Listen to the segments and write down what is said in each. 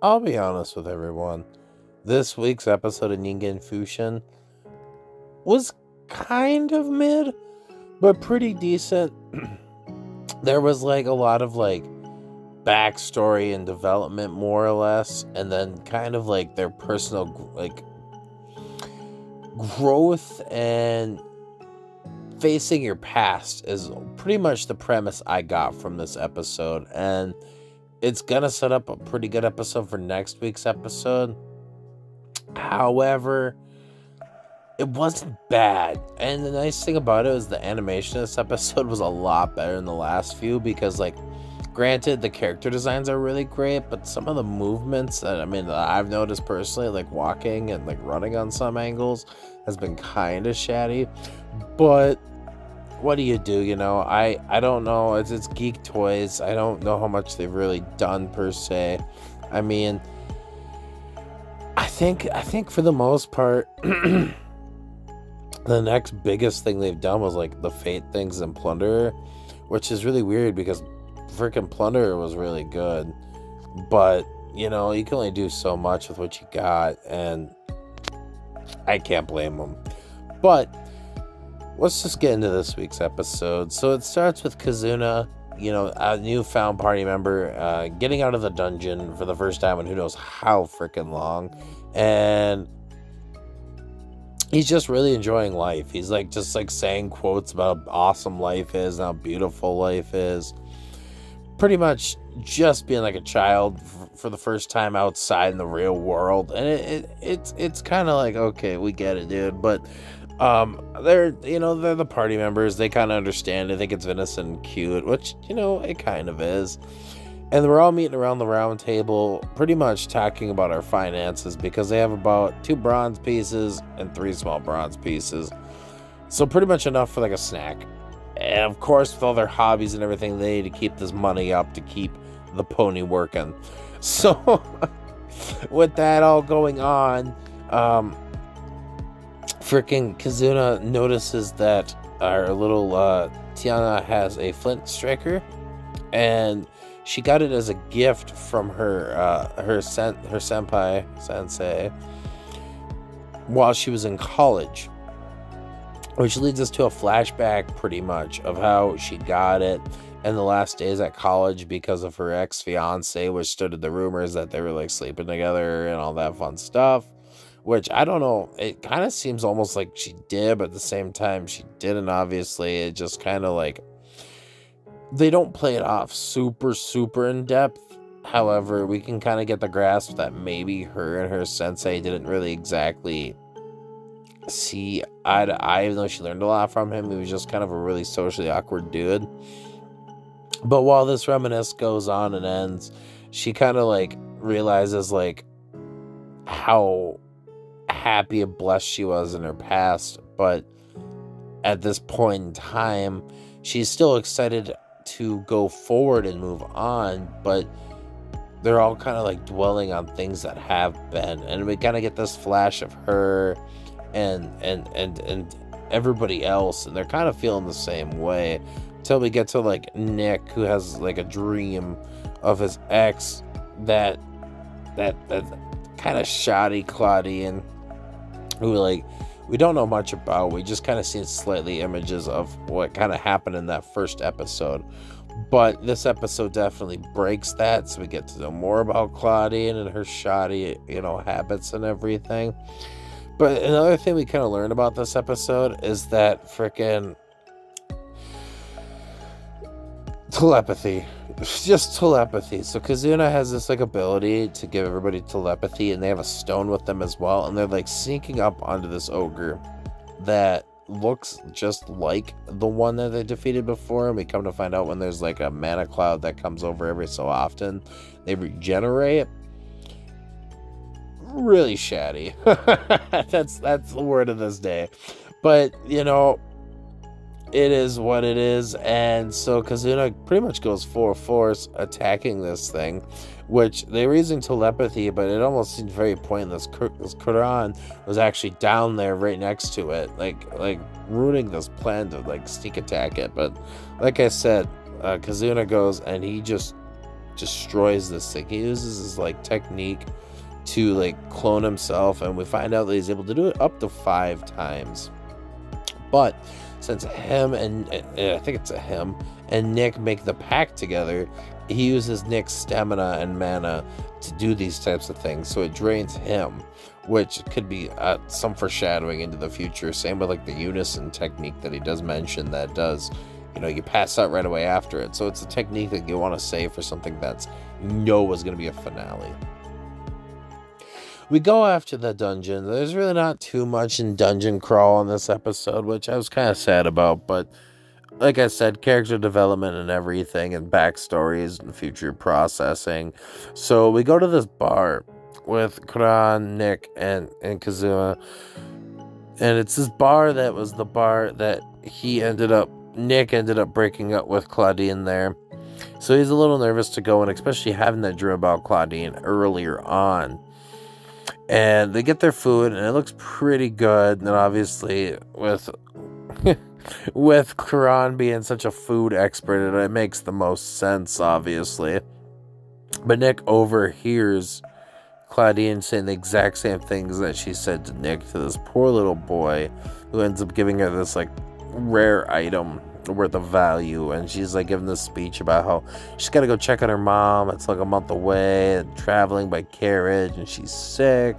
I'll be honest with everyone. This week's episode of Ningen Fushin was kind of mid, but pretty decent. there was like a lot of like backstory and development, more or less, and then kind of like their personal like growth and facing your past is pretty much the premise I got from this episode, and it's gonna set up a pretty good episode for next week's episode. However, it wasn't bad, and the nice thing about it is the animation this episode was a lot better than the last few because, like, granted, the character designs are really great, but some of the movements that I mean I've noticed personally, like walking and like running on some angles, has been kind of shatty. But what do you do? You know, I I don't know. It's it's Geek Toys. I don't know how much they've really done per se. I mean, I think I think for the most part, the next biggest thing they've done was like the Fate things and Plunderer, which is really weird because freaking Plunderer was really good, but you know you can only do so much with what you got, and I can't blame them. But let's just get into this week's episode. So it starts with Kazuna, you know, a newfound party member, uh, getting out of the dungeon for the first time in who knows how freaking long. And he's just really enjoying life. He's like just like saying quotes about how awesome life is and how beautiful life is. Pretty much just being like a child for the first time outside in the real world. And it, it it's it's kind of like okay, we get it, dude. But um, they're you know they're the party members. They kind of understand. I think it's venison cute, which you know it kind of is. And we're all meeting around the round table, pretty much talking about our finances because they have about two bronze pieces and three small bronze pieces. So pretty much enough for like a snack. And of course, with all their hobbies and everything, they need to keep this money up to keep the pony working. So with that all going on, um, freaking Kazuna notices that our little uh, Tiana has a flint striker, and she got it as a gift from her uh, her sen- her senpai sensei while she was in college, which leads us to a flashback, pretty much, of how she got it in the last days at college because of her ex fiance, which started the rumors that they were like sleeping together and all that fun stuff which I don't know. It kind of seems almost like she did, but at the same time, she didn't. Obviously, it just kind of like they don't play it off super, super in depth. However, we can kind of get the grasp that maybe her and her sensei didn't really exactly see eye to eye, even though she learned a lot from him. He was just kind of a really socially awkward dude. But while this reminisce goes on and ends, she kind of like realizes like how happy and blessed she was in her past, but at this point in time, she's still excited to go forward and move on, but they're all kind of like dwelling on things that have been. And we kind of get this flash of her and and and and everybody else and they're kind of feeling the same way until we get to like Nick who has like a dream of his ex that that that kind of shoddy Claudine who like we don't know much about. We just kind of seen slightly images of what kind of happened in that first episode. But this episode definitely breaks that, so we get to know more about Claudine and her shoddy, you know, habits and everything. But another thing we kind of learned about this episode is that freaking telepathy just telepathy. So Kazuna has this like ability to give everybody telepathy, and they have a stone with them as well, and they're like sneaking up onto this ogre that looks just like the one that they defeated before. And we come to find out when there's like a mana cloud that comes over every so often, they regenerate. Really shatty. that's that's the word of this day. But you know, it is what it is. And so Kazuna pretty much goes full force attacking this thing, which they were using telepathy, but it almost seemed very pointless. Because Kuran was actually down there right next to it, like like ruining this plan to like sneak attack it. But like I said, uh, Kazuna goes and he just destroys this thing. He uses his like technique to like clone himself, and we find out that he's able to do it up to five times. But since him and I think it's a him and Nick make the pact together, he uses Nick's stamina and mana to do these types of things. So it drains him, which could be uh, some foreshadowing into the future. Same with like the unison technique that he does mention that does, you know, you pass out right away after it. So it's a technique that you want to save for something that's you know was going to be a finale. We go after the dungeon. There's really not too much in dungeon crawl in this episode, which I was kind of sad about, but like I said, character development and everything, and backstories and future processing. So we go to this bar with Kuran, Nick, and, and Kazuma. And it's this bar that was the bar that he ended up, Nick ended up breaking up with Claudine there. So he's a little nervous to go, and especially having that dream about Claudine earlier on. And they get their food, and it looks pretty good. And obviously, with with Kuran being such a food expert, it makes the most sense, obviously. But Nick overhears Claudine saying the exact same things that she said to Nick to this poor little boy who ends up giving her this like rare item worth of value and she's like giving this speech about how she's got to go check on her mom it's like a month away traveling by carriage and she's sick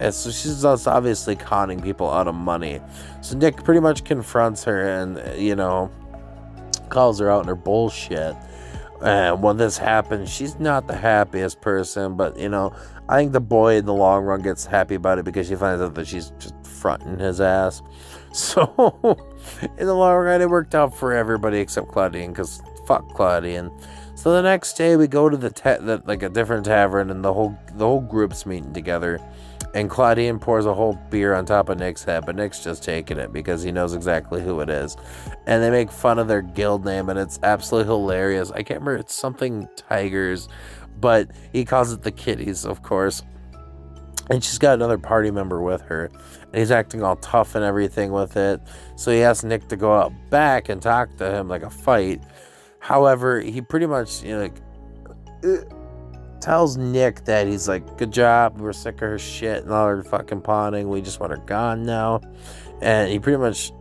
and so she's obviously conning people out of money. So Nick pretty much confronts her and, you know, calls her out in her bullshit. And when this happens, she's not the happiest person, but, you know, I think the boy in the long run gets happy about it because she finds out that she's just fronting his ass. So, in the long run, it worked out for everybody except Claudine because fuck Claudine. So the next day, we go to the, ta- the like a different tavern, and the whole the whole group's meeting together. And Claudine pours a whole beer on top of Nick's head, but Nick's just taking it because he knows exactly who it is. And they make fun of their guild name, and it's absolutely hilarious. I can't remember, it's something Tigers, but he calls it the Kitties, of course. And she's got another party member with her, and he's acting all tough and everything with it. So he asks Nick to go out back and talk to him like a fight. However, he pretty much, you know, like uh, tells Nick that he's like, good job, we're sick of her shit and all her fucking pawning, we just want her gone now. And he pretty much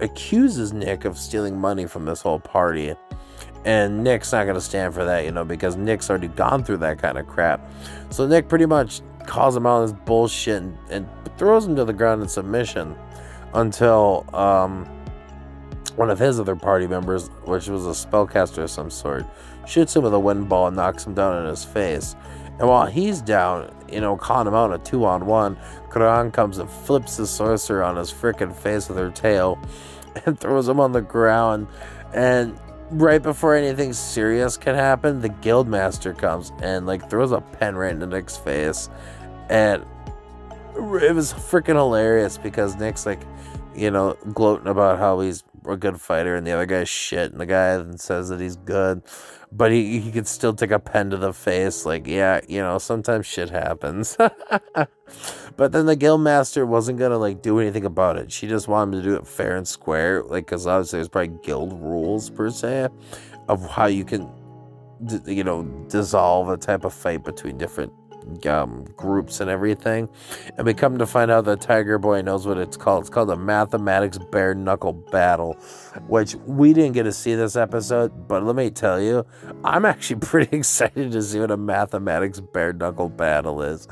accuses Nick of stealing money from this whole party. And Nick's not going to stand for that, you know, because Nick's already gone through that kind of crap. So Nick pretty much calls him out on this bullshit and, and throws him to the ground in submission until um, one of his other party members, which was a spellcaster of some sort, shoots him with a wind ball and knocks him down in his face. And while he's down, you know, calling him out a two on one, Kuran comes and flips the sorcerer on his freaking face with her tail and throws him on the ground. And right before anything serious can happen, the guildmaster comes and like throws a pen right into Nick's face. And it was freaking hilarious because Nick's like, you know, gloating about how he's a good fighter and the other guy's shit and the guy says that he's good but he, he could still take a pen to the face like yeah you know sometimes shit happens. But then the guild master wasn't gonna like do anything about it. She just wanted him to do it fair and square like because obviously there's probably guild rules per se of how you can you know dissolve a type of fight between different um, groups and everything. And we come to find out that Tiger Boy knows what it's called. It's called the Mathematics Bare Knuckle Battle, which we didn't get to see this episode, but let me tell you, I'm actually pretty excited to see what a Mathematics Bare Knuckle Battle is.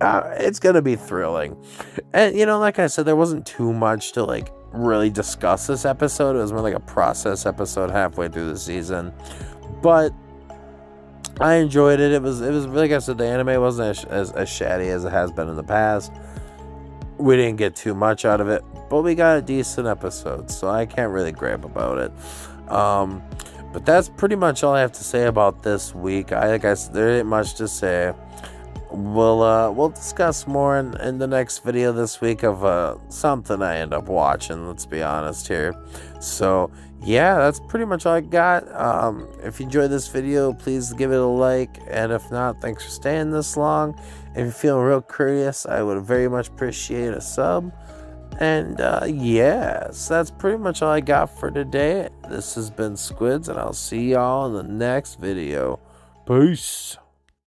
Uh, it's gonna be thrilling, and you know, like I said, there wasn't too much to like really discuss this episode. It was more like a process episode halfway through the season, but I enjoyed it. It was it was like I said, the anime wasn't as, as, as as it has been in the past. We didn't get too much out of it, but we got a decent episode, so I can't really gripe about it. Um, but that's pretty much all I have to say about this week. I said, there ain't much to say. We'll uh, we'll discuss more in, in the next video this week of uh, something I end up watching. Let's be honest here. So yeah, that's pretty much all I got. Um, if you enjoyed this video, please give it a like. And if not, thanks for staying this long. If you're feeling real curious, I would very much appreciate a sub. And uh, yes, that's pretty much all I got for today. This has been Squids, and I'll see y'all in the next video. Peace.